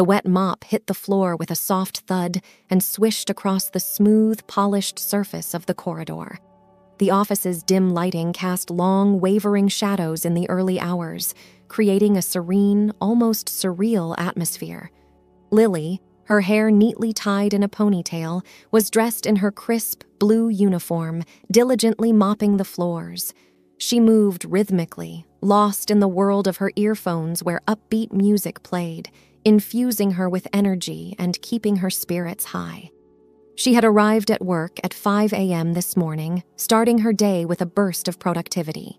The wet mop hit the floor with a soft thud and swished across the smooth, polished surface of the corridor. The office's dim lighting cast long, wavering shadows in the early hours, creating a serene, almost surreal atmosphere. Lily, her hair neatly tied in a ponytail, was dressed in her crisp blue uniform, diligently mopping the floors. She moved rhythmically, lost in the world of her earphones where upbeat music played, infusing her with energy and keeping her spirits high. She had arrived at work at 5 a.m. this morning, starting her day with a burst of productivity.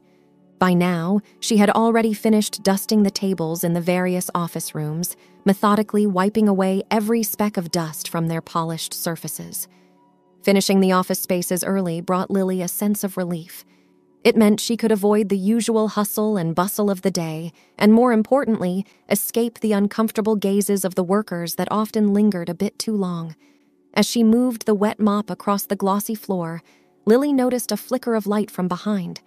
By now, she had already finished dusting the tables in the various office rooms, methodically wiping away every speck of dust from their polished surfaces. Finishing the office spaces early brought Lily a sense of relief. It meant she could avoid the usual hustle and bustle of the day, and more importantly, escape the uncomfortable gazes of the workers that often lingered a bit too long. As she moved the wet mop across the glossy floor, Lily noticed a flicker of light from behind.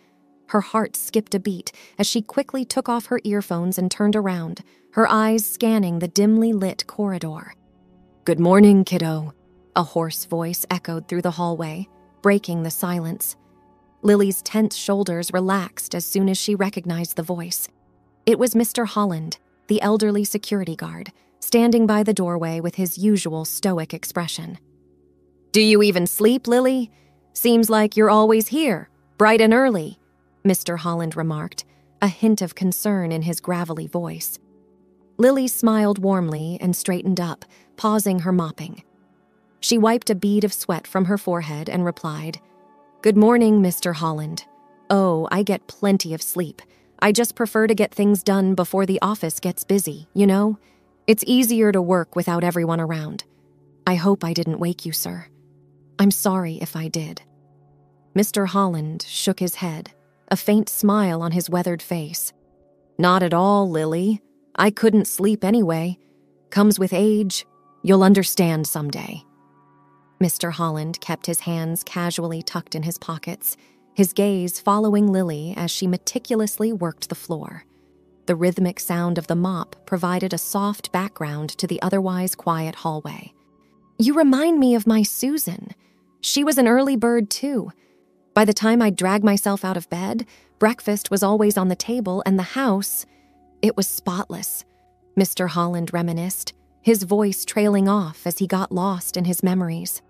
Her heart skipped a beat as she quickly took off her earphones and turned around, her eyes scanning the dimly lit corridor. Good morning, kiddo, a hoarse voice echoed through the hallway, breaking the silence. Lily's tense shoulders relaxed as soon as she recognized the voice. It was Mr. Holland, the elderly security guard, standing by the doorway with his usual stoic expression. Do you even sleep, Lily? Seems like you're always here, bright and early. Mr. Holland remarked, a hint of concern in his gravelly voice. Lily smiled warmly and straightened up, pausing her mopping. She wiped a bead of sweat from her forehead and replied, Good morning, Mr. Holland. Oh, I get plenty of sleep. I just prefer to get things done before the office gets busy, you know? It's easier to work without everyone around. I hope I didn't wake you, sir. I'm sorry if I did. Mr. Holland shook his head a faint smile on his weathered face. Not at all, Lily. I couldn't sleep anyway. Comes with age. You'll understand someday. Mr. Holland kept his hands casually tucked in his pockets, his gaze following Lily as she meticulously worked the floor. The rhythmic sound of the mop provided a soft background to the otherwise quiet hallway. You remind me of my Susan. She was an early bird, too by the time I'd drag myself out of bed, breakfast was always on the table and the house, it was spotless. Mr. Holland reminisced, his voice trailing off as he got lost in his memories.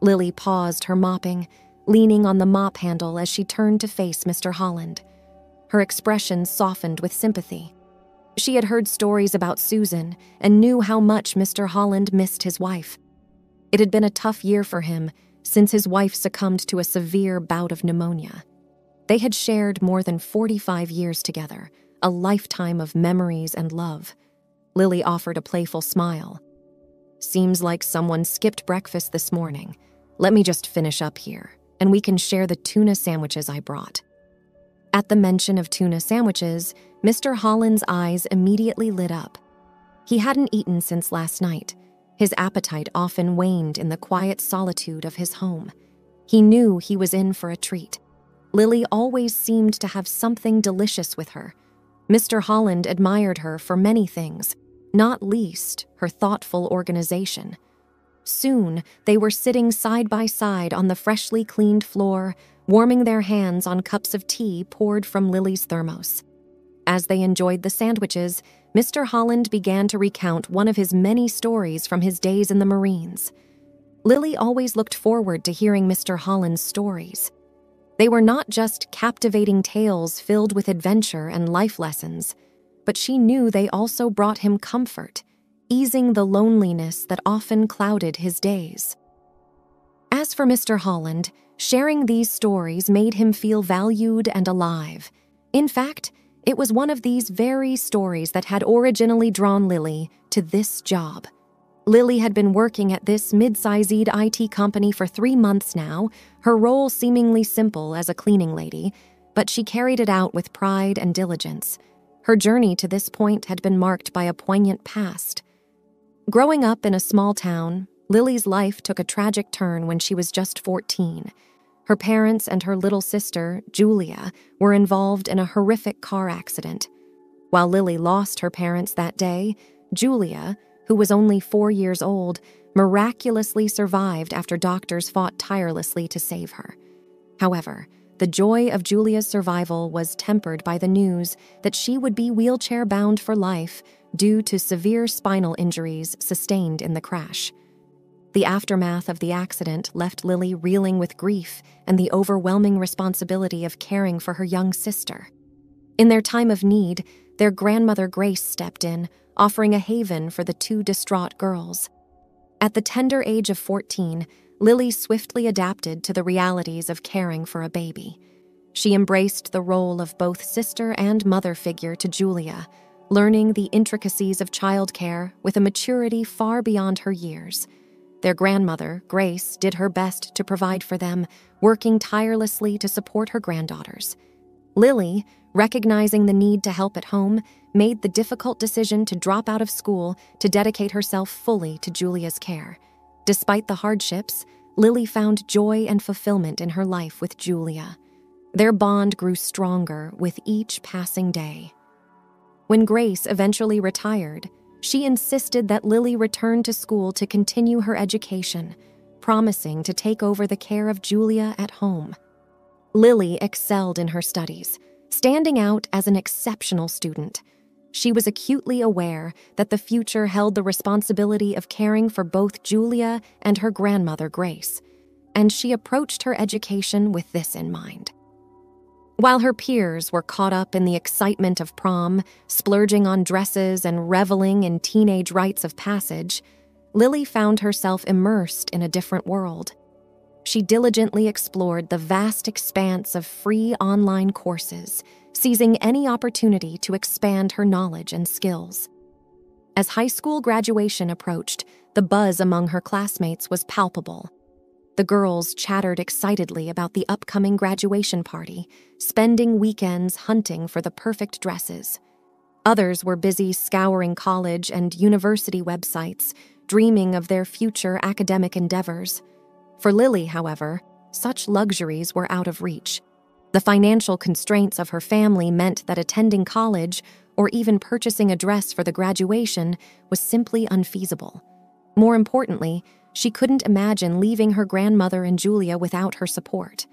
Lily paused her mopping, leaning on the mop handle as she turned to face Mr. Holland. Her expression softened with sympathy. She had heard stories about Susan and knew how much Mr. Holland missed his wife. It had been a tough year for him, since his wife succumbed to a severe bout of pneumonia. They had shared more than 45 years together, a lifetime of memories and love. Lily offered a playful smile. Seems like someone skipped breakfast this morning. Let me just finish up here, and we can share the tuna sandwiches I brought. At the mention of tuna sandwiches, Mr. Holland's eyes immediately lit up. He hadn't eaten since last night, his appetite often waned in the quiet solitude of his home. He knew he was in for a treat. Lily always seemed to have something delicious with her. Mr. Holland admired her for many things, not least her thoughtful organization. Soon, they were sitting side by side on the freshly cleaned floor, warming their hands on cups of tea poured from Lily's thermos. As they enjoyed the sandwiches, Mr. Holland began to recount one of his many stories from his days in the Marines. Lily always looked forward to hearing Mr. Holland's stories. They were not just captivating tales filled with adventure and life lessons, but she knew they also brought him comfort, easing the loneliness that often clouded his days. As for Mr. Holland, sharing these stories made him feel valued and alive. In fact, it was one of these very stories that had originally drawn Lily to this job. Lily had been working at this mid sized IT company for three months now, her role seemingly simple as a cleaning lady, but she carried it out with pride and diligence. Her journey to this point had been marked by a poignant past. Growing up in a small town, Lily's life took a tragic turn when she was just 14. Her parents and her little sister, Julia, were involved in a horrific car accident. While Lily lost her parents that day, Julia, who was only four years old, miraculously survived after doctors fought tirelessly to save her. However, the joy of Julia's survival was tempered by the news that she would be wheelchair bound for life due to severe spinal injuries sustained in the crash. The aftermath of the accident left Lily reeling with grief and the overwhelming responsibility of caring for her young sister. In their time of need, their grandmother Grace stepped in, offering a haven for the two distraught girls. At the tender age of 14, Lily swiftly adapted to the realities of caring for a baby. She embraced the role of both sister and mother figure to Julia, learning the intricacies of childcare with a maturity far beyond her years. Their grandmother, Grace, did her best to provide for them, working tirelessly to support her granddaughters. Lily, recognizing the need to help at home, made the difficult decision to drop out of school to dedicate herself fully to Julia's care. Despite the hardships, Lily found joy and fulfillment in her life with Julia. Their bond grew stronger with each passing day. When Grace eventually retired, she insisted that Lily return to school to continue her education, promising to take over the care of Julia at home. Lily excelled in her studies, standing out as an exceptional student. She was acutely aware that the future held the responsibility of caring for both Julia and her grandmother, Grace, and she approached her education with this in mind. While her peers were caught up in the excitement of prom, splurging on dresses and reveling in teenage rites of passage, Lily found herself immersed in a different world. She diligently explored the vast expanse of free online courses seizing any opportunity to expand her knowledge and skills. As high school graduation approached, the buzz among her classmates was palpable. The girls chattered excitedly about the upcoming graduation party, spending weekends hunting for the perfect dresses. Others were busy scouring college and university websites, dreaming of their future academic endeavors. For Lily, however, such luxuries were out of reach. The financial constraints of her family meant that attending college or even purchasing a dress for the graduation was simply unfeasible. More importantly, she couldn't imagine leaving her grandmother and Julia without her support.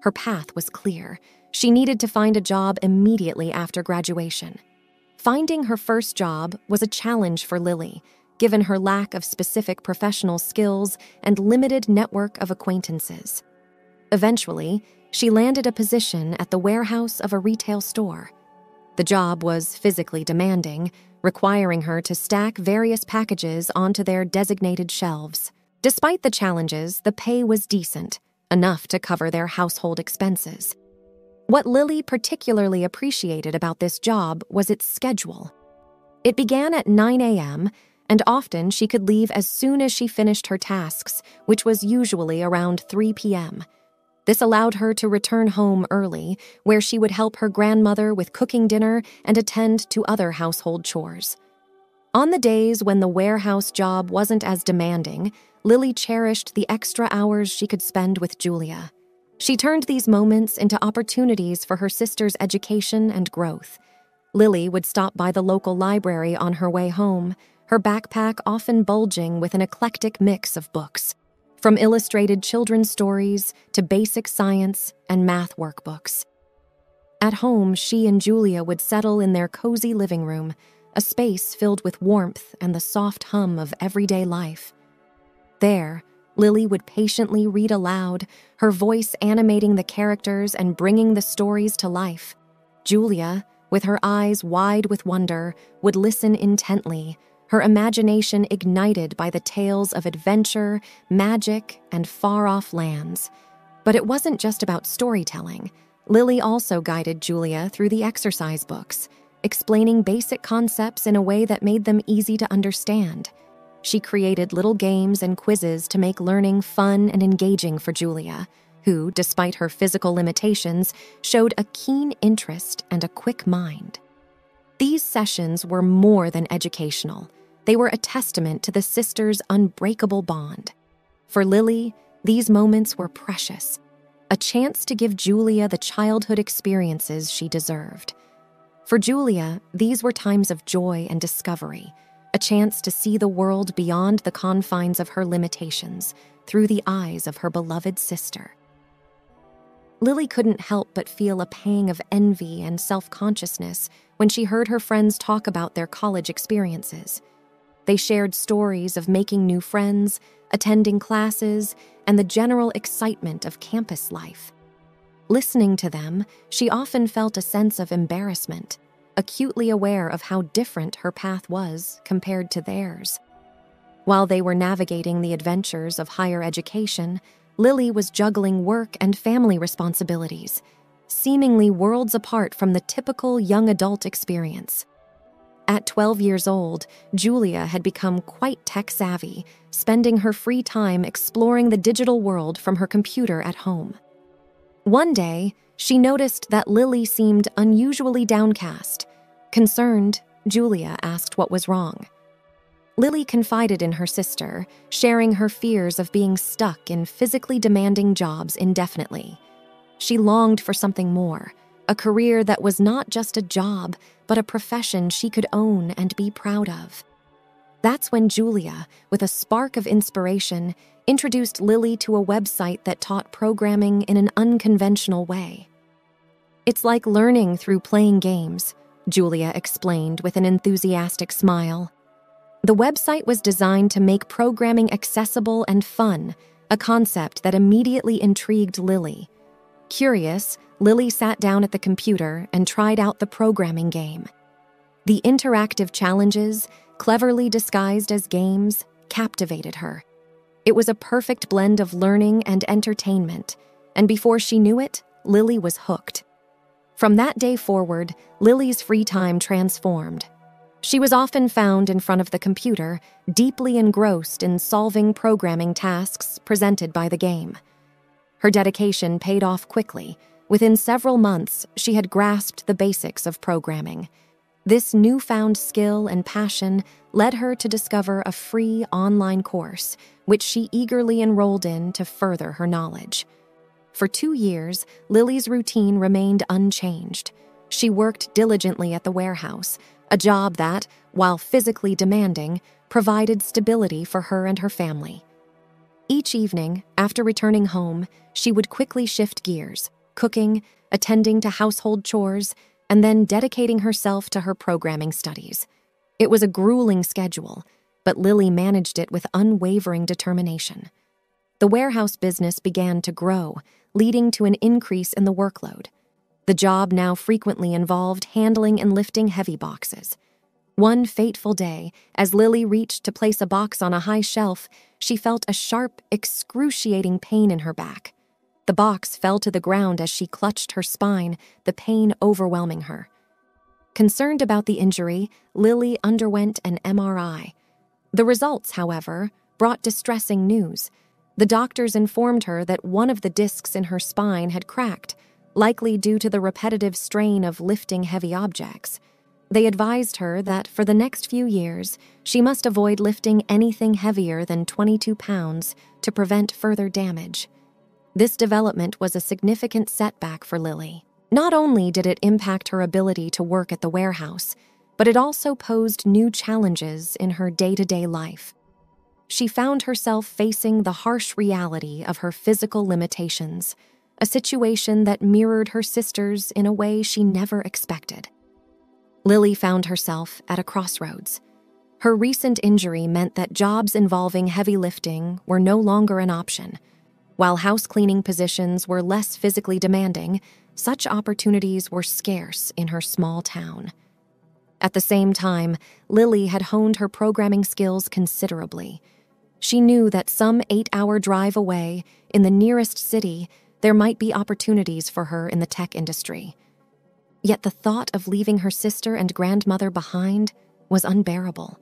Her path was clear. She needed to find a job immediately after graduation. Finding her first job was a challenge for Lily, given her lack of specific professional skills and limited network of acquaintances. Eventually, she landed a position at the warehouse of a retail store. The job was physically demanding, requiring her to stack various packages onto their designated shelves. Despite the challenges, the pay was decent, enough to cover their household expenses. What Lily particularly appreciated about this job was its schedule. It began at 9 a.m., and often she could leave as soon as she finished her tasks, which was usually around 3 p.m. This allowed her to return home early, where she would help her grandmother with cooking dinner and attend to other household chores. On the days when the warehouse job wasn't as demanding, Lily cherished the extra hours she could spend with Julia. She turned these moments into opportunities for her sister's education and growth. Lily would stop by the local library on her way home, her backpack often bulging with an eclectic mix of books from illustrated children's stories to basic science and math workbooks. At home, she and Julia would settle in their cozy living room, a space filled with warmth and the soft hum of everyday life. There, Lily would patiently read aloud, her voice animating the characters and bringing the stories to life. Julia, with her eyes wide with wonder, would listen intently, her imagination ignited by the tales of adventure, magic, and far off lands. But it wasn't just about storytelling. Lily also guided Julia through the exercise books, explaining basic concepts in a way that made them easy to understand. She created little games and quizzes to make learning fun and engaging for Julia, who, despite her physical limitations, showed a keen interest and a quick mind. These sessions were more than educational. They were a testament to the sisters' unbreakable bond. For Lily, these moments were precious, a chance to give Julia the childhood experiences she deserved. For Julia, these were times of joy and discovery, a chance to see the world beyond the confines of her limitations through the eyes of her beloved sister. Lily couldn't help but feel a pang of envy and self consciousness when she heard her friends talk about their college experiences. They shared stories of making new friends, attending classes, and the general excitement of campus life. Listening to them, she often felt a sense of embarrassment acutely aware of how different her path was compared to theirs. While they were navigating the adventures of higher education, Lily was juggling work and family responsibilities, seemingly worlds apart from the typical young adult experience. At 12 years old, Julia had become quite tech savvy, spending her free time exploring the digital world from her computer at home. One day, she noticed that Lily seemed unusually downcast. Concerned, Julia asked what was wrong. Lily confided in her sister, sharing her fears of being stuck in physically demanding jobs indefinitely. She longed for something more, a career that was not just a job, but a profession she could own and be proud of. That's when Julia, with a spark of inspiration, introduced Lily to a website that taught programming in an unconventional way. It's like learning through playing games, Julia explained with an enthusiastic smile. The website was designed to make programming accessible and fun, a concept that immediately intrigued Lily. Curious, Lily sat down at the computer and tried out the programming game. The interactive challenges, cleverly disguised as games, captivated her. It was a perfect blend of learning and entertainment, and before she knew it, Lily was hooked. From that day forward, Lily's free time transformed. She was often found in front of the computer, deeply engrossed in solving programming tasks presented by the game. Her dedication paid off quickly. Within several months, she had grasped the basics of programming. This newfound skill and passion led her to discover a free online course, which she eagerly enrolled in to further her knowledge. For two years, Lily's routine remained unchanged. She worked diligently at the warehouse, a job that, while physically demanding, provided stability for her and her family. Each evening, after returning home, she would quickly shift gears, cooking, attending to household chores, and then dedicating herself to her programming studies. It was a grueling schedule, but Lily managed it with unwavering determination. The warehouse business began to grow, leading to an increase in the workload. The job now frequently involved handling and lifting heavy boxes. One fateful day, as Lily reached to place a box on a high shelf, she felt a sharp, excruciating pain in her back. The box fell to the ground as she clutched her spine, the pain overwhelming her. Concerned about the injury, Lily underwent an MRI. The results, however, brought distressing news. The doctors informed her that one of the discs in her spine had cracked, likely due to the repetitive strain of lifting heavy objects. They advised her that for the next few years, she must avoid lifting anything heavier than 22 pounds to prevent further damage. This development was a significant setback for Lily. Not only did it impact her ability to work at the warehouse, but it also posed new challenges in her day to day life she found herself facing the harsh reality of her physical limitations, a situation that mirrored her sister's in a way she never expected. Lily found herself at a crossroads. Her recent injury meant that jobs involving heavy lifting were no longer an option. While house cleaning positions were less physically demanding, such opportunities were scarce in her small town. At the same time, Lily had honed her programming skills considerably. She knew that some eight hour drive away, in the nearest city, there might be opportunities for her in the tech industry. Yet the thought of leaving her sister and grandmother behind was unbearable.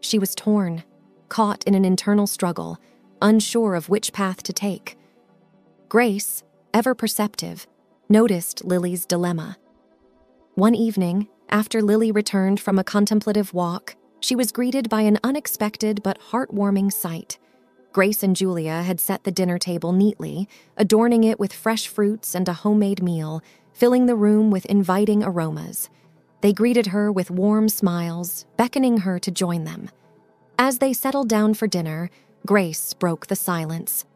She was torn, caught in an internal struggle, unsure of which path to take. Grace, ever perceptive, noticed Lily's dilemma. One evening, after Lily returned from a contemplative walk, she was greeted by an unexpected but heartwarming sight. Grace and Julia had set the dinner table neatly, adorning it with fresh fruits and a homemade meal, filling the room with inviting aromas. They greeted her with warm smiles, beckoning her to join them. As they settled down for dinner, Grace broke the silence.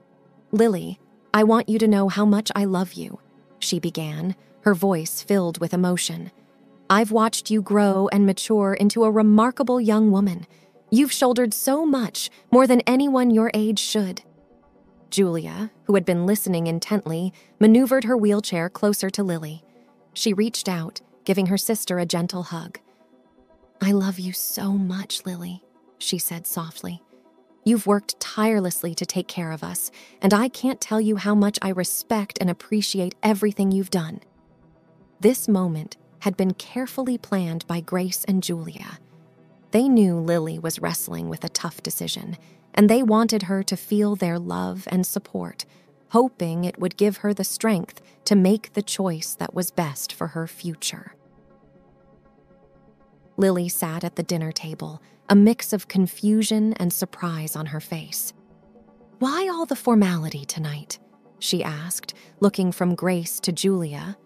Lily, I want you to know how much I love you, she began, her voice filled with emotion. I've watched you grow and mature into a remarkable young woman. You've shouldered so much, more than anyone your age should. Julia, who had been listening intently, maneuvered her wheelchair closer to Lily. She reached out, giving her sister a gentle hug. I love you so much, Lily, she said softly. You've worked tirelessly to take care of us, and I can't tell you how much I respect and appreciate everything you've done. This moment had been carefully planned by Grace and Julia. They knew Lily was wrestling with a tough decision, and they wanted her to feel their love and support, hoping it would give her the strength to make the choice that was best for her future. Lily sat at the dinner table, a mix of confusion and surprise on her face. Why all the formality tonight? she asked, looking from Grace to Julia.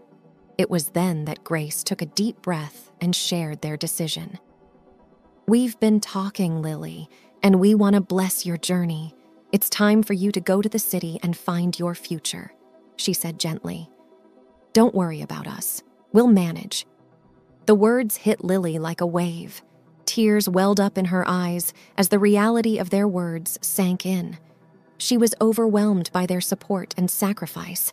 It was then that Grace took a deep breath and shared their decision. We've been talking, Lily, and we want to bless your journey. It's time for you to go to the city and find your future, she said gently. Don't worry about us. We'll manage. The words hit Lily like a wave. Tears welled up in her eyes as the reality of their words sank in. She was overwhelmed by their support and sacrifice.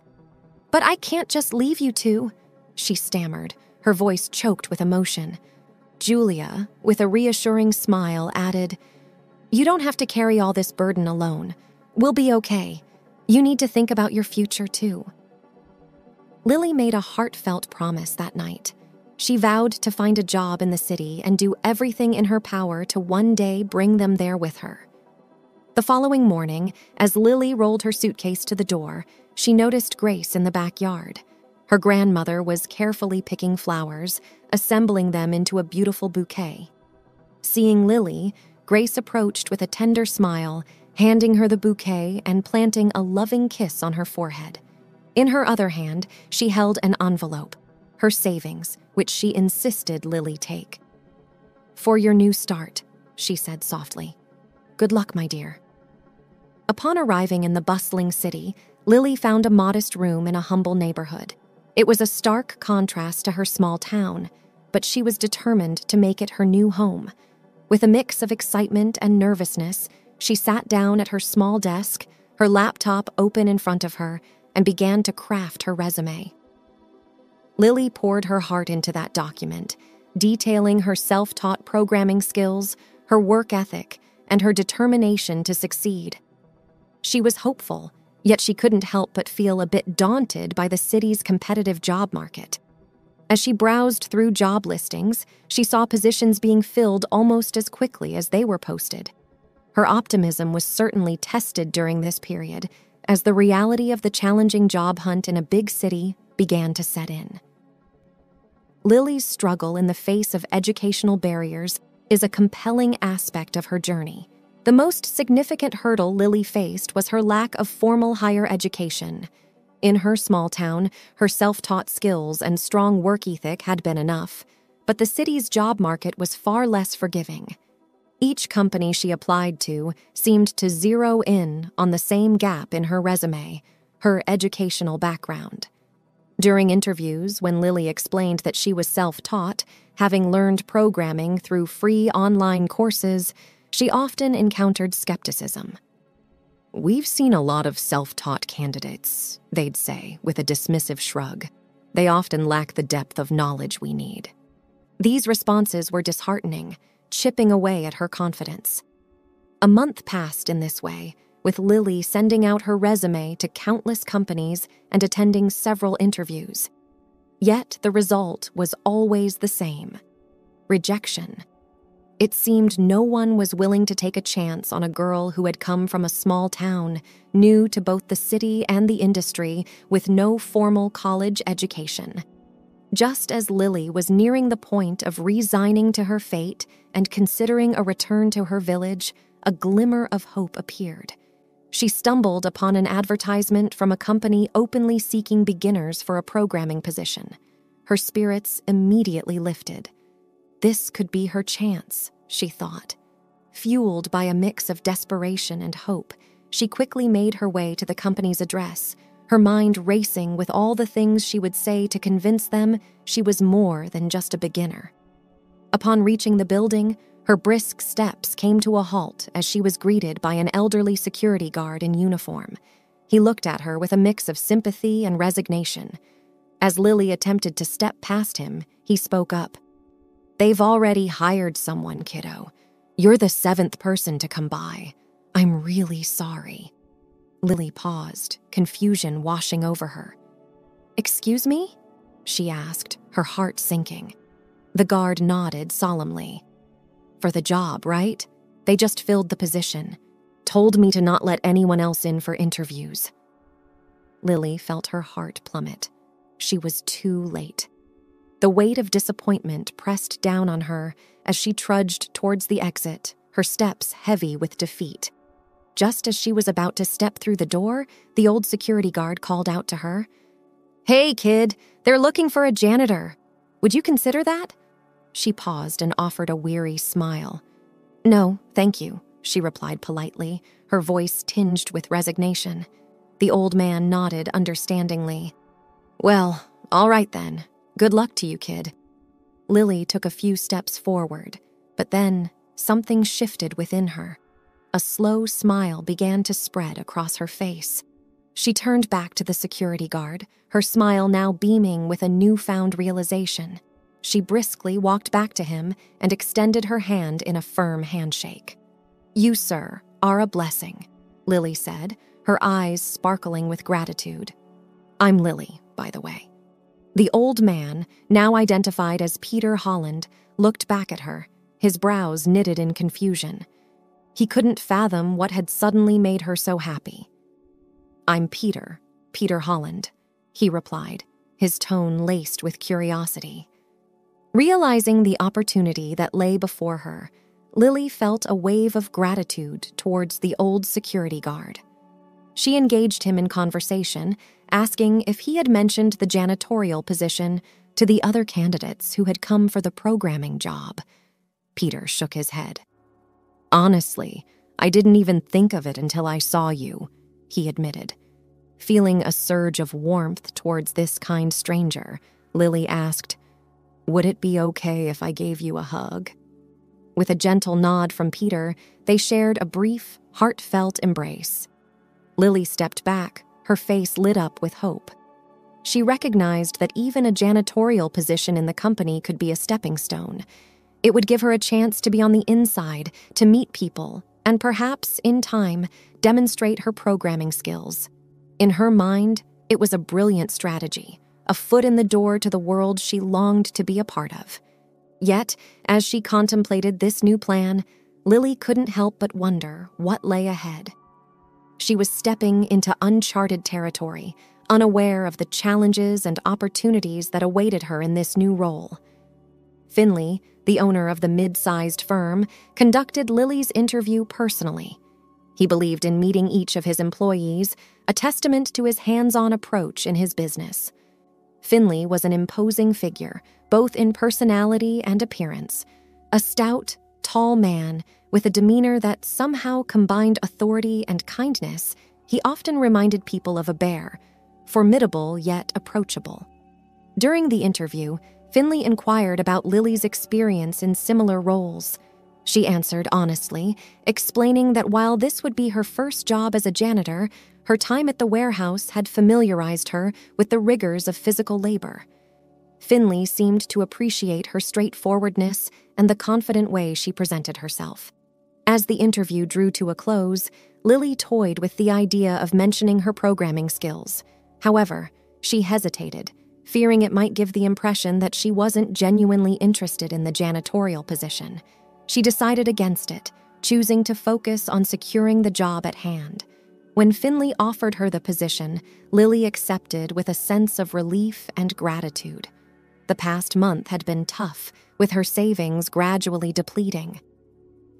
But I can't just leave you two, she stammered, her voice choked with emotion. Julia, with a reassuring smile, added, You don't have to carry all this burden alone. We'll be okay. You need to think about your future, too. Lily made a heartfelt promise that night. She vowed to find a job in the city and do everything in her power to one day bring them there with her. The following morning, as Lily rolled her suitcase to the door, she noticed Grace in the backyard. Her grandmother was carefully picking flowers, assembling them into a beautiful bouquet. Seeing Lily, Grace approached with a tender smile, handing her the bouquet and planting a loving kiss on her forehead. In her other hand, she held an envelope, her savings, which she insisted Lily take. For your new start, she said softly. Good luck, my dear. Upon arriving in the bustling city, Lily found a modest room in a humble neighborhood. It was a stark contrast to her small town, but she was determined to make it her new home. With a mix of excitement and nervousness, she sat down at her small desk, her laptop open in front of her, and began to craft her resume. Lily poured her heart into that document, detailing her self taught programming skills, her work ethic, and her determination to succeed. She was hopeful Yet she couldn't help but feel a bit daunted by the city's competitive job market. As she browsed through job listings, she saw positions being filled almost as quickly as they were posted. Her optimism was certainly tested during this period as the reality of the challenging job hunt in a big city began to set in. Lily's struggle in the face of educational barriers is a compelling aspect of her journey. The most significant hurdle Lily faced was her lack of formal higher education. In her small town, her self taught skills and strong work ethic had been enough, but the city's job market was far less forgiving. Each company she applied to seemed to zero in on the same gap in her resume her educational background. During interviews, when Lily explained that she was self taught, having learned programming through free online courses, she often encountered skepticism. We've seen a lot of self taught candidates, they'd say, with a dismissive shrug. They often lack the depth of knowledge we need. These responses were disheartening, chipping away at her confidence. A month passed in this way, with Lily sending out her resume to countless companies and attending several interviews. Yet the result was always the same rejection. It seemed no one was willing to take a chance on a girl who had come from a small town, new to both the city and the industry, with no formal college education. Just as Lily was nearing the point of resigning to her fate and considering a return to her village, a glimmer of hope appeared. She stumbled upon an advertisement from a company openly seeking beginners for a programming position. her spirits immediately lifted. This could be her chance, she thought. Fueled by a mix of desperation and hope, she quickly made her way to the company's address, her mind racing with all the things she would say to convince them she was more than just a beginner. Upon reaching the building, her brisk steps came to a halt as she was greeted by an elderly security guard in uniform. He looked at her with a mix of sympathy and resignation. As Lily attempted to step past him, he spoke up. They've already hired someone, kiddo. You're the seventh person to come by. I'm really sorry. Lily paused, confusion washing over her. Excuse me? She asked, her heart sinking. The guard nodded solemnly. For the job, right? They just filled the position. Told me to not let anyone else in for interviews. Lily felt her heart plummet. She was too late. The weight of disappointment pressed down on her as she trudged towards the exit, her steps heavy with defeat. Just as she was about to step through the door, the old security guard called out to her Hey, kid, they're looking for a janitor. Would you consider that? She paused and offered a weary smile. No, thank you, she replied politely, her voice tinged with resignation. The old man nodded understandingly. Well, all right then. Good luck to you, kid. Lily took a few steps forward, but then something shifted within her. A slow smile began to spread across her face. She turned back to the security guard, her smile now beaming with a newfound realization. She briskly walked back to him and extended her hand in a firm handshake. You, sir, are a blessing, Lily said, her eyes sparkling with gratitude. I'm Lily, by the way. The old man, now identified as Peter Holland, looked back at her, his brows knitted in confusion. He couldn't fathom what had suddenly made her so happy. I'm Peter, Peter Holland, he replied, his tone laced with curiosity. Realizing the opportunity that lay before her, Lily felt a wave of gratitude towards the old security guard. She engaged him in conversation, asking if he had mentioned the janitorial position to the other candidates who had come for the programming job. Peter shook his head. Honestly, I didn't even think of it until I saw you, he admitted. Feeling a surge of warmth towards this kind stranger, Lily asked, Would it be okay if I gave you a hug? With a gentle nod from Peter, they shared a brief, heartfelt embrace. Lily stepped back, her face lit up with hope. She recognized that even a janitorial position in the company could be a stepping stone, it would give her a chance to be on the inside, to meet people, and perhaps, in time, demonstrate her programming skills. In her mind, it was a brilliant strategy, a foot in the door to the world she longed to be a part of. Yet, as she contemplated this new plan, Lily couldn't help but wonder what lay ahead. She was stepping into uncharted territory, unaware of the challenges and opportunities that awaited her in this new role. Finley, the owner of the mid sized firm, conducted Lily's interview personally. He believed in meeting each of his employees, a testament to his hands on approach in his business. Finley was an imposing figure, both in personality and appearance. A stout, tall man with a demeanor that somehow combined authority and kindness, he often reminded people of a bear, formidable yet approachable. During the interview, Finley inquired about Lily's experience in similar roles. She answered honestly, explaining that while this would be her first job as a janitor, her time at the warehouse had familiarized her with the rigors of physical labor. Finley seemed to appreciate her straightforwardness and the confident way she presented herself. As the interview drew to a close, Lily toyed with the idea of mentioning her programming skills. However, she hesitated fearing it might give the impression that she wasn't genuinely interested in the janitorial position. She decided against it, choosing to focus on securing the job at hand. When Finley offered her the position, Lily accepted with a sense of relief and gratitude. The past month had been tough, with her savings gradually depleting.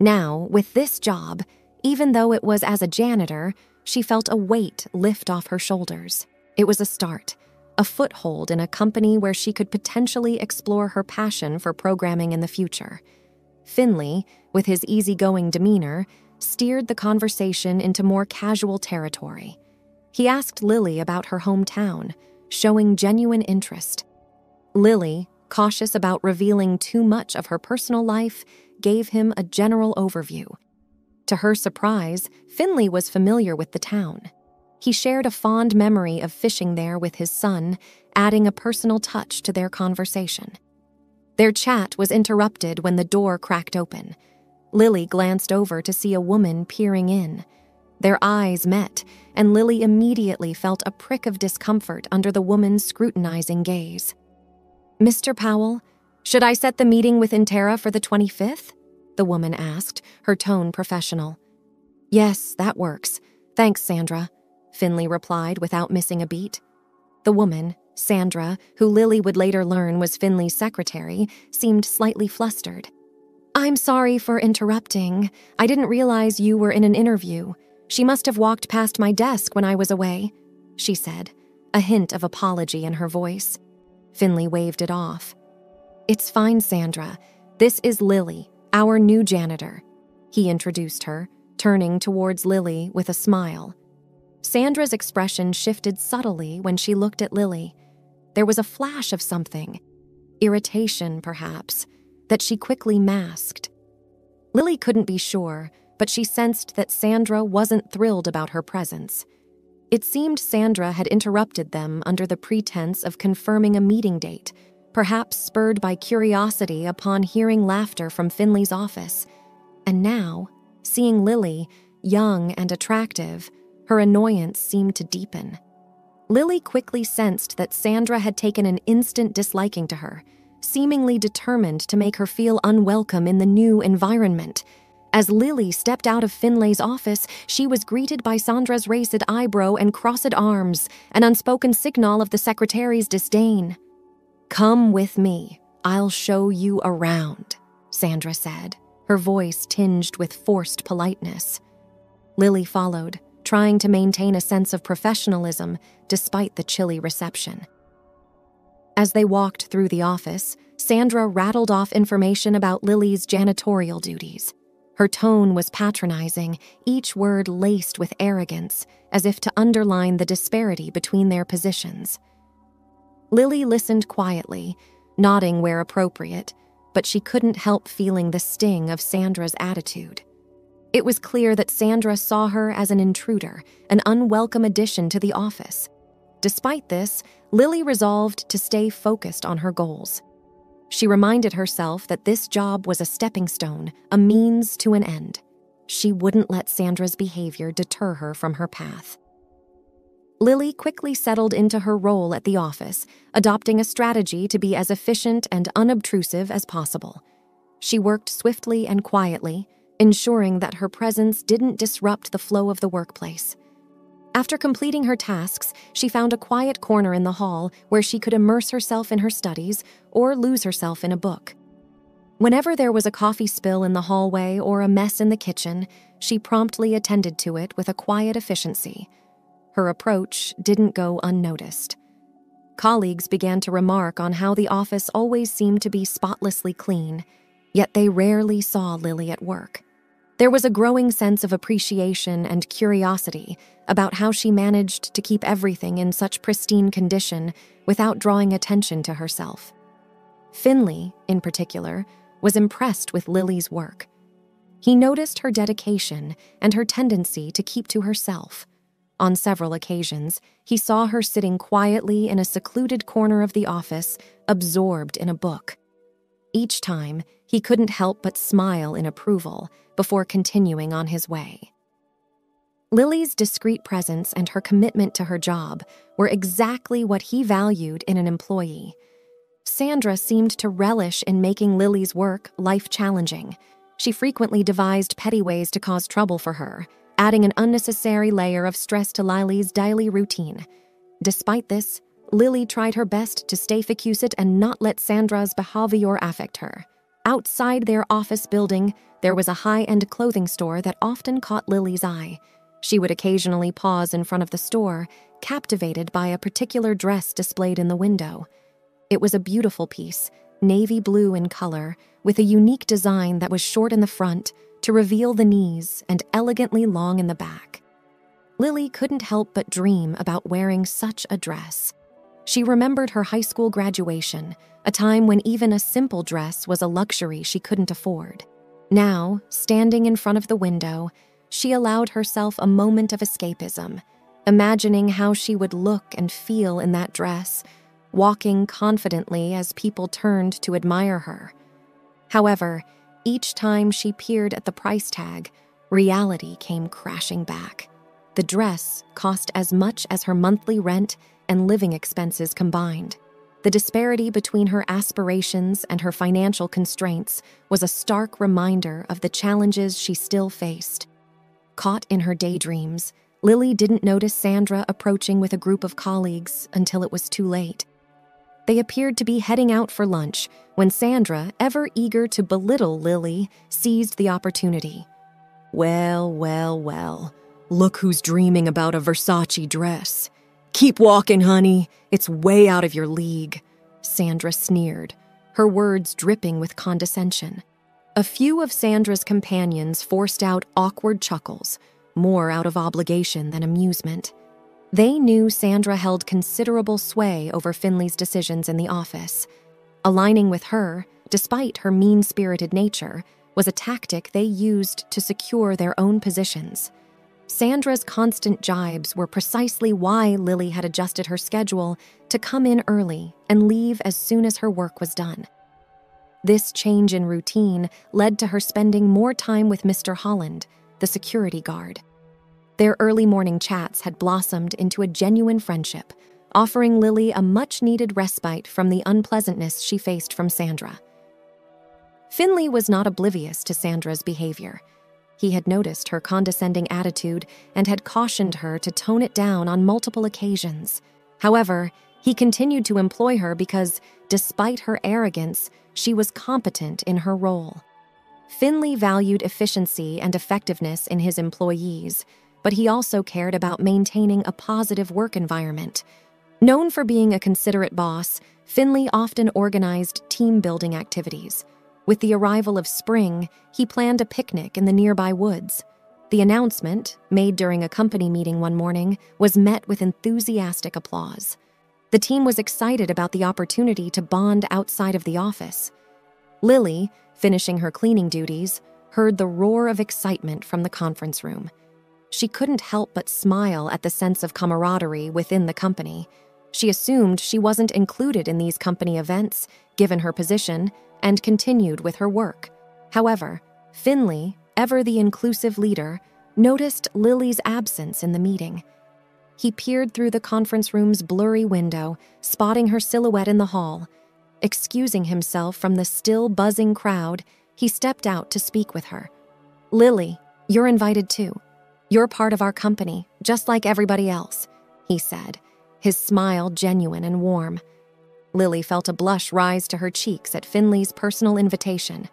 Now, with this job, even though it was as a janitor, she felt a weight lift off her shoulders. It was a start, a foothold in a company where she could potentially explore her passion for programming in the future. Finley, with his easygoing demeanor, steered the conversation into more casual territory. He asked Lily about her hometown, showing genuine interest. Lily, cautious about revealing too much of her personal life, gave him a general overview. To her surprise, Finley was familiar with the town. He shared a fond memory of fishing there with his son, adding a personal touch to their conversation. Their chat was interrupted when the door cracked open. Lily glanced over to see a woman peering in. Their eyes met, and Lily immediately felt a prick of discomfort under the woman's scrutinizing gaze. Mr. Powell, should I set the meeting with Intera for the 25th? The woman asked, her tone professional. Yes, that works. Thanks, Sandra, Finley replied without missing a beat. The woman, Sandra, who Lily would later learn was Finley's secretary, seemed slightly flustered. I'm sorry for interrupting. I didn't realize you were in an interview. She must have walked past my desk when I was away, she said, a hint of apology in her voice. Finley waved it off. It's fine, Sandra. This is Lily, our new janitor. He introduced her, turning towards Lily with a smile. Sandra's expression shifted subtly when she looked at Lily. There was a flash of something irritation, perhaps that she quickly masked. Lily couldn't be sure, but she sensed that Sandra wasn't thrilled about her presence. It seemed Sandra had interrupted them under the pretense of confirming a meeting date, perhaps spurred by curiosity upon hearing laughter from Finley's office. And now, seeing Lily, young and attractive, her annoyance seemed to deepen. Lily quickly sensed that Sandra had taken an instant disliking to her seemingly determined to make her feel unwelcome in the new environment. As Lily stepped out of Finley's office, she was greeted by Sandra's raised eyebrow and crossed arms, an unspoken signal of the secretary's disdain. Come with me. I'll show you around, Sandra said, her voice tinged with forced politeness. Lily followed, trying to maintain a sense of professionalism despite the chilly reception. As they walked through the office, Sandra rattled off information about Lily's janitorial duties. Her tone was patronizing, each word laced with arrogance, as if to underline the disparity between their positions. Lily listened quietly, nodding where appropriate, but she couldn't help feeling the sting of Sandra's attitude. It was clear that Sandra saw her as an intruder, an unwelcome addition to the office. Despite this, Lily resolved to stay focused on her goals. She reminded herself that this job was a stepping stone, a means to an end. She wouldn't let Sandra's behavior deter her from her path. Lily quickly settled into her role at the office, adopting a strategy to be as efficient and unobtrusive as possible. She worked swiftly and quietly, ensuring that her presence didn't disrupt the flow of the workplace. After completing her tasks, she found a quiet corner in the hall where she could immerse herself in her studies or lose herself in a book. Whenever there was a coffee spill in the hallway or a mess in the kitchen, she promptly attended to it with a quiet efficiency. Her approach didn't go unnoticed. Colleagues began to remark on how the office always seemed to be spotlessly clean, yet they rarely saw Lily at work. There was a growing sense of appreciation and curiosity about how she managed to keep everything in such pristine condition without drawing attention to herself. Finley, in particular, was impressed with Lily's work. He noticed her dedication and her tendency to keep to herself. On several occasions, he saw her sitting quietly in a secluded corner of the office, absorbed in a book. Each time, he couldn't help but smile in approval before continuing on his way. Lily's discreet presence and her commitment to her job were exactly what he valued in an employee. Sandra seemed to relish in making Lily's work life challenging. She frequently devised petty ways to cause trouble for her, adding an unnecessary layer of stress to Lily's daily routine. Despite this, Lily tried her best to stay focused and not let Sandra's behavior affect her. Outside their office building, there was a high end clothing store that often caught Lily's eye. She would occasionally pause in front of the store, captivated by a particular dress displayed in the window. It was a beautiful piece, navy blue in color, with a unique design that was short in the front to reveal the knees and elegantly long in the back. Lily couldn't help but dream about wearing such a dress. She remembered her high school graduation, a time when even a simple dress was a luxury she couldn't afford. Now, standing in front of the window, she allowed herself a moment of escapism, imagining how she would look and feel in that dress, walking confidently as people turned to admire her. However, each time she peered at the price tag, reality came crashing back. The dress cost as much as her monthly rent and living expenses combined. The disparity between her aspirations and her financial constraints was a stark reminder of the challenges she still faced. Caught in her daydreams, Lily didn't notice Sandra approaching with a group of colleagues until it was too late. They appeared to be heading out for lunch when Sandra, ever eager to belittle Lily, seized the opportunity. Well, well, well. Look who's dreaming about a Versace dress. Keep walking, honey. It's way out of your league. Sandra sneered, her words dripping with condescension. A few of Sandra's companions forced out awkward chuckles, more out of obligation than amusement. They knew Sandra held considerable sway over Finley's decisions in the office. Aligning with her, despite her mean spirited nature, was a tactic they used to secure their own positions. Sandra's constant jibes were precisely why Lily had adjusted her schedule to come in early and leave as soon as her work was done. This change in routine led to her spending more time with Mr. Holland, the security guard. Their early morning chats had blossomed into a genuine friendship, offering Lily a much needed respite from the unpleasantness she faced from Sandra. Finley was not oblivious to Sandra's behavior. He had noticed her condescending attitude and had cautioned her to tone it down on multiple occasions. However, he continued to employ her because, despite her arrogance, she was competent in her role. Finley valued efficiency and effectiveness in his employees, but he also cared about maintaining a positive work environment. Known for being a considerate boss, Finley often organized team building activities. With the arrival of spring, he planned a picnic in the nearby woods. The announcement, made during a company meeting one morning, was met with enthusiastic applause. The team was excited about the opportunity to bond outside of the office. Lily, finishing her cleaning duties, heard the roar of excitement from the conference room. She couldn't help but smile at the sense of camaraderie within the company. She assumed she wasn't included in these company events, given her position, and continued with her work. However, Finley, ever the inclusive leader, noticed Lily's absence in the meeting. He peered through the conference room's blurry window, spotting her silhouette in the hall. Excusing himself from the still buzzing crowd, he stepped out to speak with her. Lily, you're invited too. You're part of our company, just like everybody else, he said, his smile genuine and warm. Lily felt a blush rise to her cheeks at Finley's personal invitation.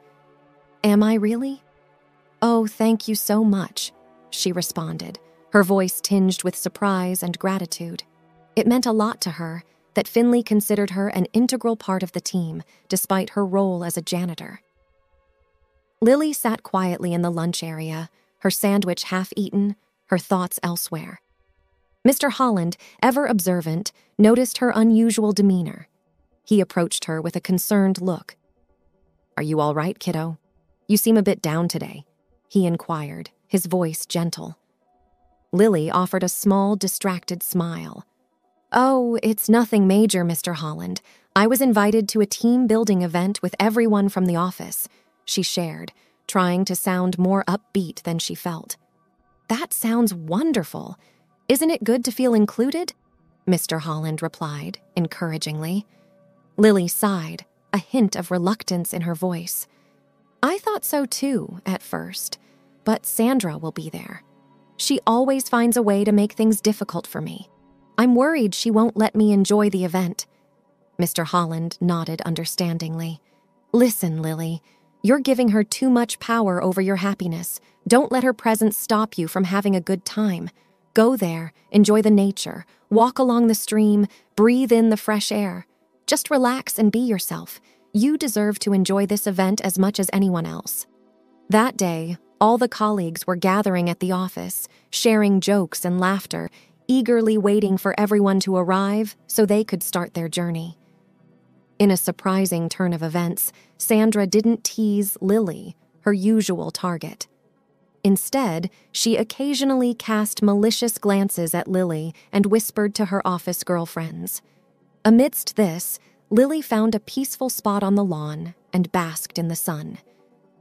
Am I really? Oh, thank you so much, she responded, her voice tinged with surprise and gratitude. It meant a lot to her that Finley considered her an integral part of the team, despite her role as a janitor. Lily sat quietly in the lunch area, her sandwich half eaten, her thoughts elsewhere. Mr. Holland, ever observant, noticed her unusual demeanor he approached her with a concerned look. Are you all right, kiddo? You seem a bit down today, he inquired, his voice gentle. Lily offered a small, distracted smile. Oh, it's nothing major, Mr. Holland. I was invited to a team building event with everyone from the office, she shared, trying to sound more upbeat than she felt. That sounds wonderful. Isn't it good to feel included? Mr. Holland replied, encouragingly. Lily sighed, a hint of reluctance in her voice. I thought so too, at first, but Sandra will be there. She always finds a way to make things difficult for me. I'm worried she won't let me enjoy the event. Mr. Holland nodded understandingly. Listen, Lily, You're giving her too much power over your happiness. Don't let her presence stop you from having a good time. Go there, enjoy the nature, walk along the stream, breathe in the fresh air. Just relax and be yourself. You deserve to enjoy this event as much as anyone else. That day, all the colleagues were gathering at the office, sharing jokes and laughter, eagerly waiting for everyone to arrive so they could start their journey. In a surprising turn of events, Sandra didn't tease Lily, her usual target. Instead, she occasionally cast malicious glances at Lily and whispered to her office girlfriends. Amidst this, Lily found a peaceful spot on the lawn and basked in the sun.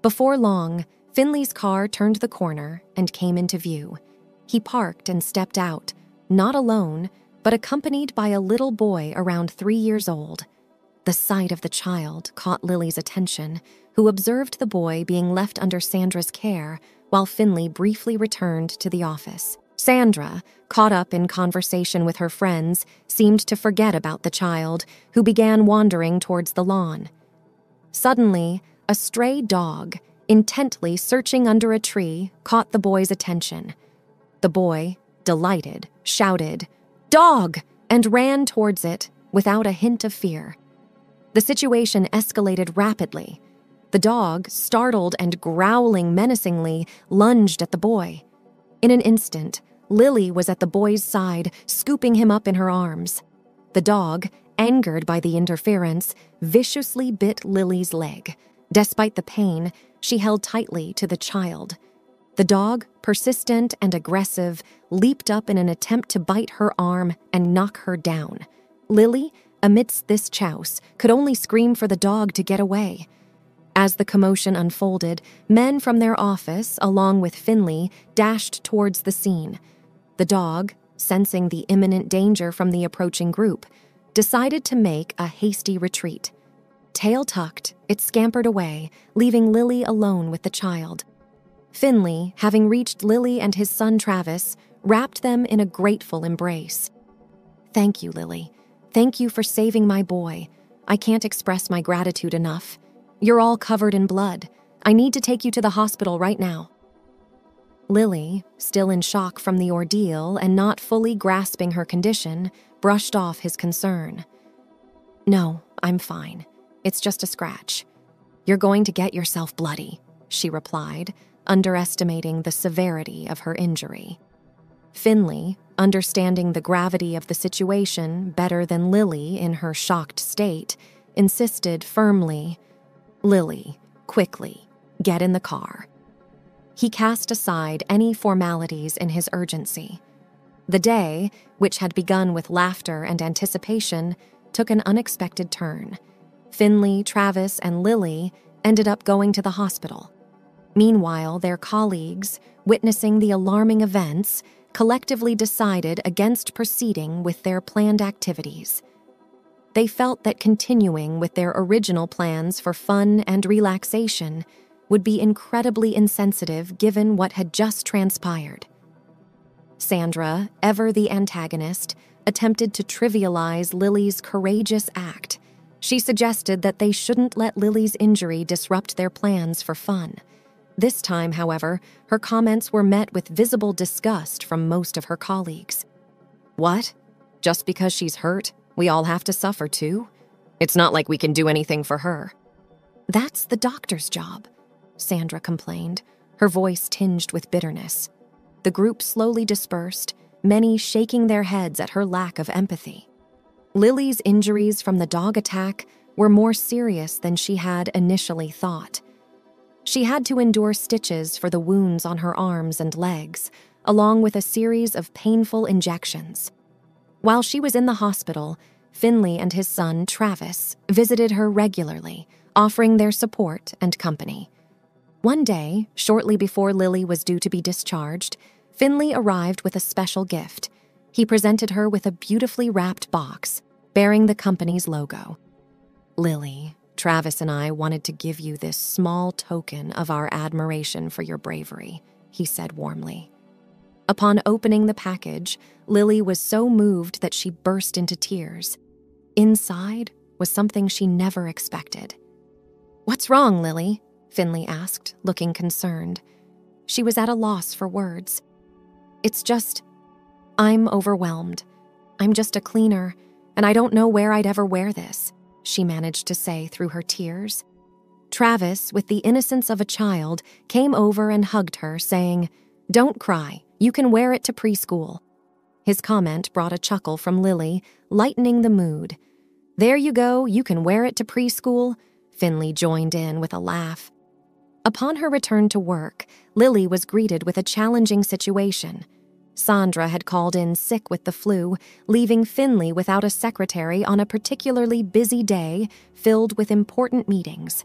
Before long, Finley's car turned the corner and came into view. He parked and stepped out, not alone, but accompanied by a little boy around three years old. The sight of the child caught Lily's attention, who observed the boy being left under Sandra's care while Finley briefly returned to the office. Sandra, caught up in conversation with her friends, seemed to forget about the child, who began wandering towards the lawn. Suddenly, a stray dog, intently searching under a tree, caught the boy's attention. The boy, delighted, shouted, Dog! and ran towards it without a hint of fear. The situation escalated rapidly. The dog, startled and growling menacingly, lunged at the boy. In an instant, Lily was at the boy's side, scooping him up in her arms. The dog, angered by the interference, viciously bit Lily's leg. Despite the pain, she held tightly to the child. The dog, persistent and aggressive, leaped up in an attempt to bite her arm and knock her down. Lily, amidst this chouse, could only scream for the dog to get away. As the commotion unfolded, men from their office, along with Finley, dashed towards the scene. The dog, sensing the imminent danger from the approaching group, decided to make a hasty retreat. Tail tucked, it scampered away, leaving Lily alone with the child. Finley, having reached Lily and his son Travis, wrapped them in a grateful embrace. Thank you, Lily. Thank you for saving my boy. I can't express my gratitude enough. You're all covered in blood. I need to take you to the hospital right now. Lily, still in shock from the ordeal and not fully grasping her condition, brushed off his concern. No, I'm fine. It's just a scratch. You're going to get yourself bloody, she replied, underestimating the severity of her injury. Finley, understanding the gravity of the situation better than Lily in her shocked state, insisted firmly Lily, quickly, get in the car. He cast aside any formalities in his urgency. The day, which had begun with laughter and anticipation, took an unexpected turn. Finley, Travis, and Lily ended up going to the hospital. Meanwhile, their colleagues, witnessing the alarming events, collectively decided against proceeding with their planned activities. They felt that continuing with their original plans for fun and relaxation would be incredibly insensitive given what had just transpired. Sandra, ever the antagonist, attempted to trivialize Lily's courageous act. She suggested that they shouldn't let Lily's injury disrupt their plans for fun. This time, however, her comments were met with visible disgust from most of her colleagues. What? Just because she's hurt, we all have to suffer too? It's not like we can do anything for her. That's the doctor's job. Sandra complained, her voice tinged with bitterness. The group slowly dispersed, many shaking their heads at her lack of empathy. Lily's injuries from the dog attack were more serious than she had initially thought. She had to endure stitches for the wounds on her arms and legs, along with a series of painful injections. While she was in the hospital, Finley and his son, Travis, visited her regularly, offering their support and company. One day, shortly before Lily was due to be discharged, Finley arrived with a special gift. He presented her with a beautifully wrapped box bearing the company's logo. Lily, Travis and I wanted to give you this small token of our admiration for your bravery, he said warmly. Upon opening the package, Lily was so moved that she burst into tears. Inside was something she never expected. What's wrong, Lily? Finley asked, looking concerned. She was at a loss for words. It's just, I'm overwhelmed. I'm just a cleaner, and I don't know where I'd ever wear this, she managed to say through her tears. Travis, with the innocence of a child, came over and hugged her, saying, Don't cry. You can wear it to preschool. His comment brought a chuckle from Lily, lightening the mood. There you go, you can wear it to preschool. Finley joined in with a laugh. Upon her return to work, Lily was greeted with a challenging situation. Sandra had called in sick with the flu, leaving Finley without a secretary on a particularly busy day filled with important meetings.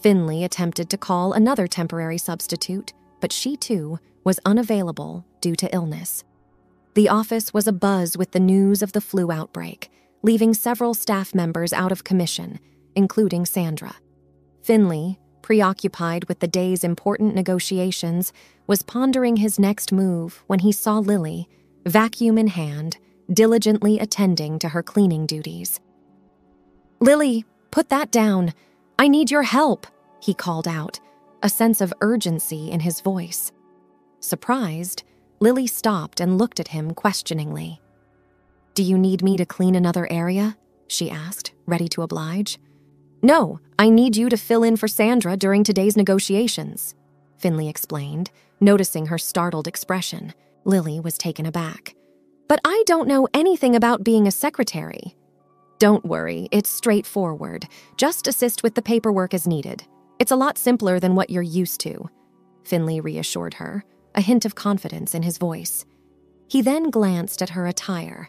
Finley attempted to call another temporary substitute, but she too was unavailable due to illness. The office was abuzz with the news of the flu outbreak, leaving several staff members out of commission, including Sandra. Finley, preoccupied with the day's important negotiations, was pondering his next move when he saw Lily, vacuum in hand, diligently attending to her cleaning duties. Lily, put that down. I need your help, he called out, a sense of urgency in his voice. Surprised, Lily stopped and looked at him questioningly. Do you need me to clean another area? she asked, ready to oblige. No, I need you to fill in for Sandra during today's negotiations, Finley explained, noticing her startled expression. Lily was taken aback. But I don't know anything about being a secretary. Don't worry, it's straightforward. Just assist with the paperwork as needed. It's a lot simpler than what you're used to, Finley reassured her, a hint of confidence in his voice. He then glanced at her attire.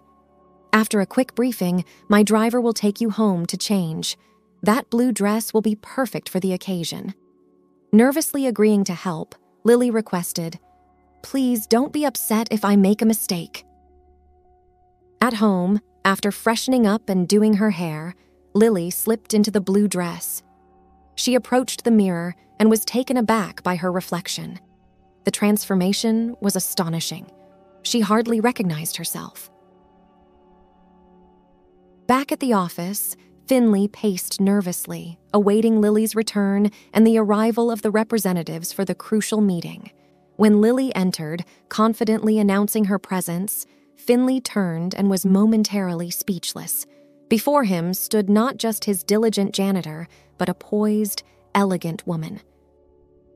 After a quick briefing, my driver will take you home to change. That blue dress will be perfect for the occasion. Nervously agreeing to help, Lily requested, Please don't be upset if I make a mistake. At home, after freshening up and doing her hair, Lily slipped into the blue dress. She approached the mirror and was taken aback by her reflection. The transformation was astonishing. She hardly recognized herself. Back at the office, Finley paced nervously, awaiting Lily's return and the arrival of the representatives for the crucial meeting. When Lily entered, confidently announcing her presence, Finley turned and was momentarily speechless. Before him stood not just his diligent janitor, but a poised, elegant woman.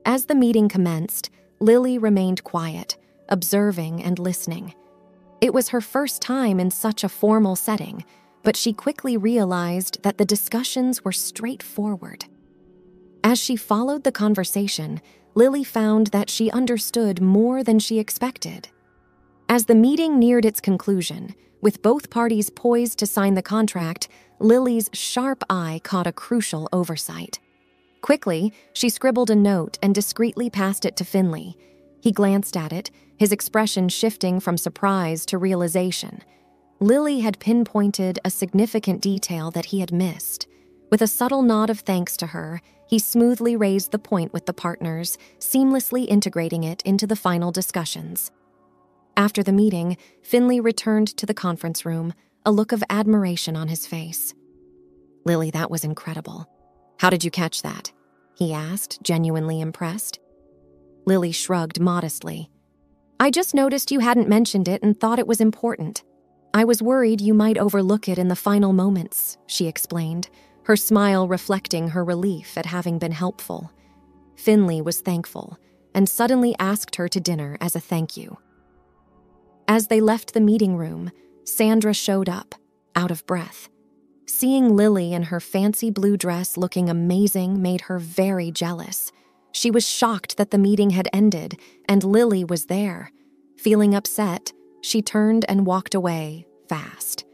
As the meeting commenced, Lily remained quiet, observing and listening. It was her first time in such a formal setting, but she quickly realized that the discussions were straightforward. As she followed the conversation, Lily found that she understood more than she expected. As the meeting neared its conclusion, with both parties poised to sign the contract, Lily's sharp eye caught a crucial oversight. Quickly, she scribbled a note and discreetly passed it to Finley. He glanced at it, his expression shifting from surprise to realization. Lily had pinpointed a significant detail that he had missed. With a subtle nod of thanks to her, he smoothly raised the point with the partners, seamlessly integrating it into the final discussions. After the meeting, Finley returned to the conference room, a look of admiration on his face. Lily, that was incredible. How did you catch that? He asked, genuinely impressed. Lily shrugged modestly. I just noticed you hadn't mentioned it and thought it was important. I was worried you might overlook it in the final moments, she explained, her smile reflecting her relief at having been helpful. Finley was thankful and suddenly asked her to dinner as a thank you. As they left the meeting room, Sandra showed up, out of breath. Seeing Lily in her fancy blue dress looking amazing made her very jealous. She was shocked that the meeting had ended and Lily was there. Feeling upset, she turned and walked away, fast.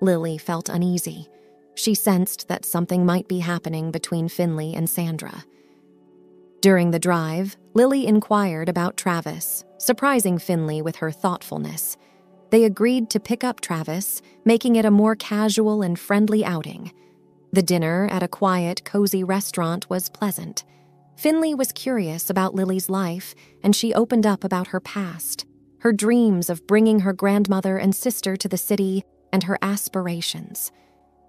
Lily felt uneasy. She sensed that something might be happening between Finley and Sandra. During the drive, Lily inquired about Travis, surprising Finley with her thoughtfulness. They agreed to pick up Travis, making it a more casual and friendly outing. The dinner at a quiet, cozy restaurant was pleasant. Finley was curious about Lily's life, and she opened up about her past, her dreams of bringing her grandmother and sister to the city, and her aspirations.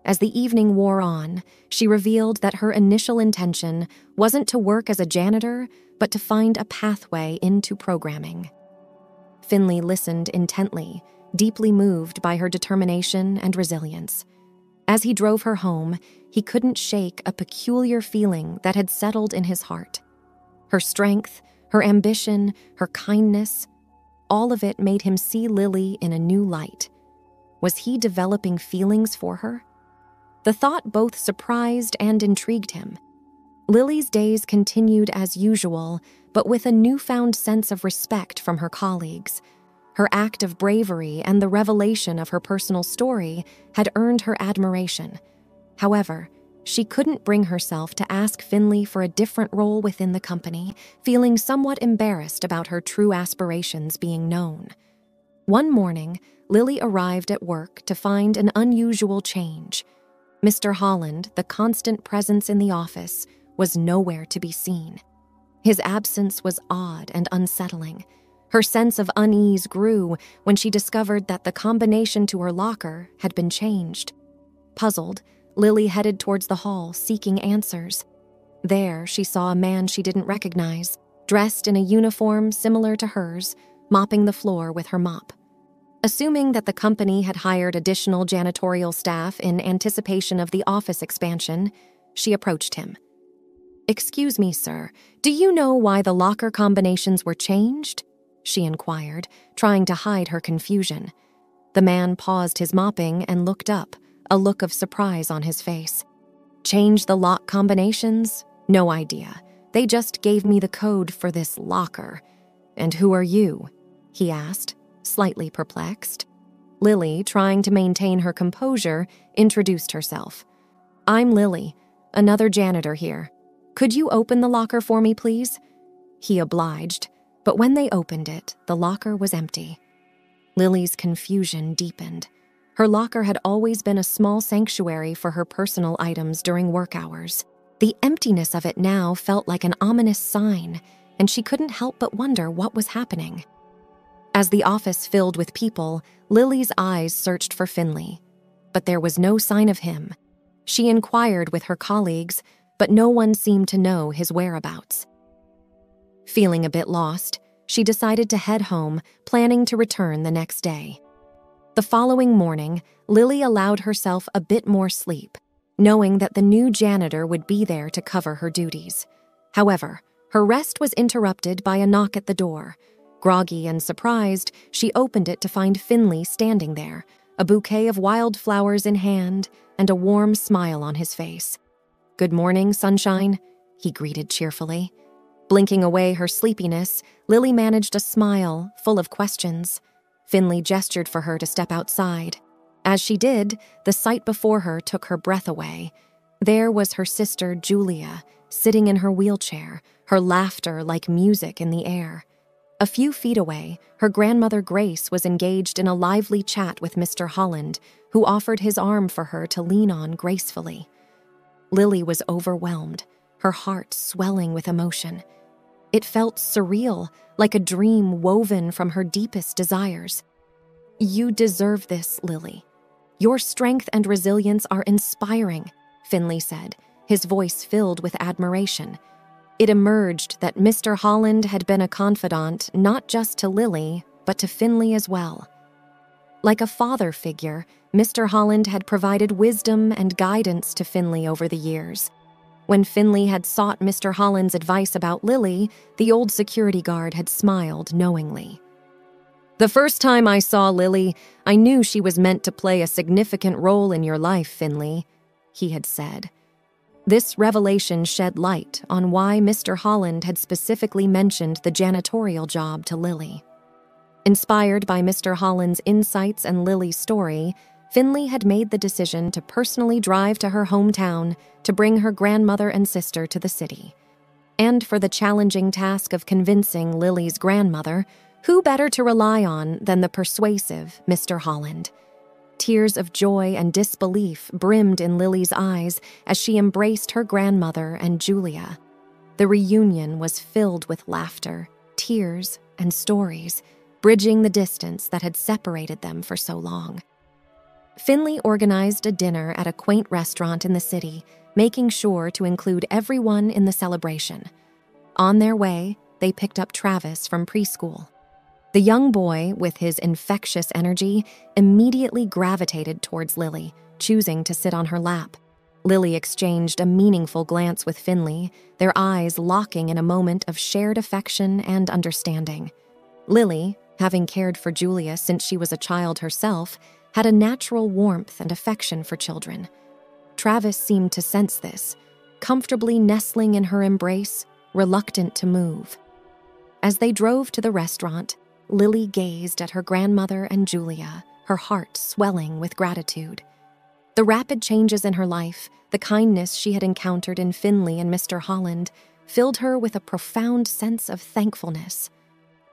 As the evening wore on, she revealed that her initial intention wasn't to work as a janitor, but to find a pathway into programming. Finley listened intently, deeply moved by her determination and resilience. As he drove her home, he couldn't shake a peculiar feeling that had settled in his heart. Her strength, her ambition, her kindness, all of it made him see Lily in a new light. Was he developing feelings for her? The thought both surprised and intrigued him. Lily's days continued as usual, but with a newfound sense of respect from her colleagues. Her act of bravery and the revelation of her personal story had earned her admiration. However, she couldn't bring herself to ask Finley for a different role within the company, feeling somewhat embarrassed about her true aspirations being known. One morning, Lily arrived at work to find an unusual change. Mr. Holland, the constant presence in the office, was nowhere to be seen. His absence was odd and unsettling. Her sense of unease grew when she discovered that the combination to her locker had been changed. Puzzled, Lily headed towards the hall, seeking answers. There, she saw a man she didn't recognize, dressed in a uniform similar to hers, mopping the floor with her mop. Assuming that the company had hired additional janitorial staff in anticipation of the office expansion, she approached him. Excuse me, sir, do you know why the locker combinations were changed? She inquired, trying to hide her confusion. The man paused his mopping and looked up, a look of surprise on his face. Change the lock combinations? No idea. They just gave me the code for this locker. And who are you? He asked, slightly perplexed. Lily, trying to maintain her composure, introduced herself. I'm Lily, another janitor here. Could you open the locker for me, please? He obliged, but when they opened it, the locker was empty. Lily's confusion deepened. Her locker had always been a small sanctuary for her personal items during work hours. The emptiness of it now felt like an ominous sign, and she couldn't help but wonder what was happening. As the office filled with people, Lily's eyes searched for Finley, but there was no sign of him. She inquired with her colleagues, but no one seemed to know his whereabouts. Feeling a bit lost, she decided to head home, planning to return the next day. The following morning, Lily allowed herself a bit more sleep, knowing that the new janitor would be there to cover her duties. However, her rest was interrupted by a knock at the door, Groggy and surprised, she opened it to find Finley standing there, a bouquet of wildflowers in hand and a warm smile on his face. Good morning, sunshine, he greeted cheerfully. Blinking away her sleepiness, Lily managed a smile full of questions. Finley gestured for her to step outside. As she did, the sight before her took her breath away. There was her sister, Julia, sitting in her wheelchair, her laughter like music in the air. A few feet away, her grandmother Grace was engaged in a lively chat with Mr. Holland, who offered his arm for her to lean on gracefully. Lily was overwhelmed, her heart swelling with emotion. It felt surreal, like a dream woven from her deepest desires. You deserve this, Lily. Your strength and resilience are inspiring, Finley said, his voice filled with admiration. It emerged that Mr. Holland had been a confidant not just to Lily, but to Finley as well. Like a father figure, Mr. Holland had provided wisdom and guidance to Finley over the years. When Finley had sought Mr. Holland's advice about Lily, the old security guard had smiled knowingly. The first time I saw Lily, I knew she was meant to play a significant role in your life, Finley, he had said. This revelation shed light on why Mr. Holland had specifically mentioned the janitorial job to Lily. Inspired by Mr. Holland's insights and Lily's story, Finley had made the decision to personally drive to her hometown to bring her grandmother and sister to the city. And for the challenging task of convincing Lily's grandmother, who better to rely on than the persuasive Mr. Holland? Tears of joy and disbelief brimmed in Lily's eyes as she embraced her grandmother and Julia. The reunion was filled with laughter, tears, and stories, bridging the distance that had separated them for so long. Finley organized a dinner at a quaint restaurant in the city, making sure to include everyone in the celebration. On their way, they picked up Travis from preschool. The young boy, with his infectious energy, immediately gravitated towards Lily, choosing to sit on her lap. Lily exchanged a meaningful glance with Finley, their eyes locking in a moment of shared affection and understanding. Lily, having cared for Julia since she was a child herself, had a natural warmth and affection for children. Travis seemed to sense this, comfortably nestling in her embrace, reluctant to move. As they drove to the restaurant, Lily gazed at her grandmother and Julia, her heart swelling with gratitude. The rapid changes in her life, the kindness she had encountered in Finley and Mr. Holland, filled her with a profound sense of thankfulness.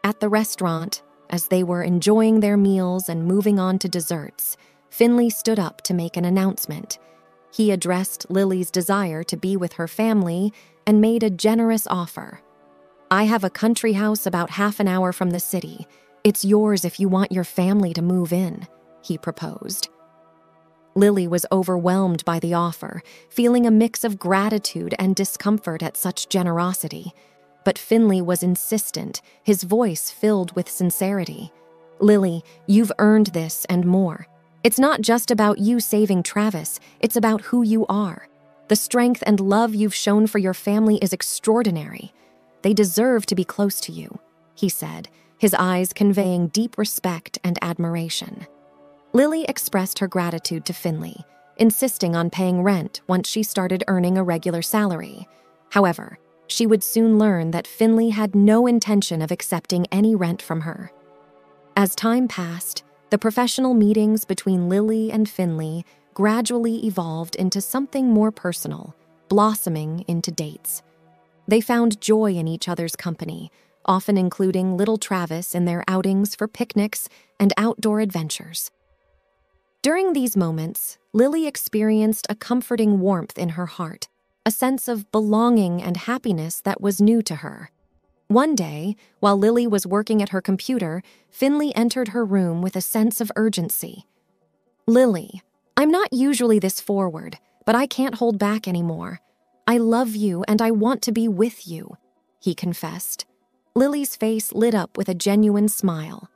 At the restaurant, as they were enjoying their meals and moving on to desserts, Finley stood up to make an announcement. He addressed Lily's desire to be with her family and made a generous offer. I have a country house about half an hour from the city. It's yours if you want your family to move in, he proposed. Lily was overwhelmed by the offer, feeling a mix of gratitude and discomfort at such generosity. But Finley was insistent, his voice filled with sincerity. Lily, you've earned this and more. It's not just about you saving Travis, it's about who you are. The strength and love you've shown for your family is extraordinary. They deserve to be close to you, he said, his eyes conveying deep respect and admiration. Lily expressed her gratitude to Finley, insisting on paying rent once she started earning a regular salary. However, she would soon learn that Finley had no intention of accepting any rent from her. As time passed, the professional meetings between Lily and Finley gradually evolved into something more personal, blossoming into dates. They found joy in each other's company, often including little Travis in their outings for picnics and outdoor adventures. During these moments, Lily experienced a comforting warmth in her heart a sense of belonging and happiness that was new to her. One day, while Lily was working at her computer, Finley entered her room with a sense of urgency. Lily, I'm not usually this forward, but I can't hold back anymore. I love you and I want to be with you, he confessed. Lily's face lit up with a genuine smile.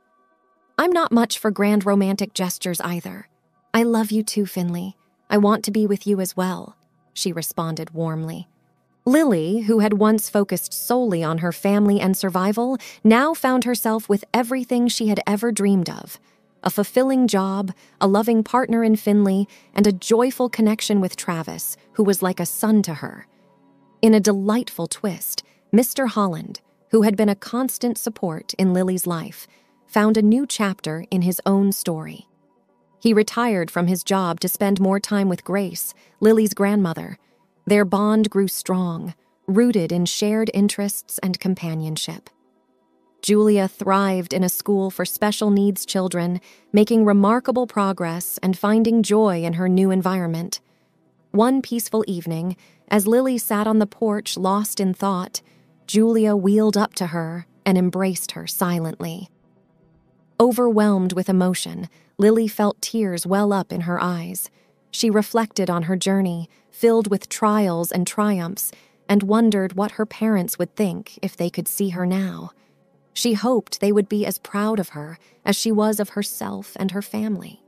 I'm not much for grand romantic gestures either. I love you too, Finley. I want to be with you as well she responded warmly. Lily, who had once focused solely on her family and survival, now found herself with everything she had ever dreamed of a fulfilling job, a loving partner in Finley, and a joyful connection with Travis, who was like a son to her. In a delightful twist, Mr. Holland, who had been a constant support in Lily's life, found a new chapter in his own story. He retired from his job to spend more time with Grace, Lily's grandmother. Their bond grew strong, rooted in shared interests and companionship. Julia thrived in a school for special needs children, making remarkable progress and finding joy in her new environment. One peaceful evening, as Lily sat on the porch lost in thought, Julia wheeled up to her and embraced her silently. Overwhelmed with emotion, Lily felt tears well up in her eyes. She reflected on her journey, filled with trials and triumphs, and wondered what her parents would think if they could see her now. She hoped they would be as proud of her as she was of herself and her family.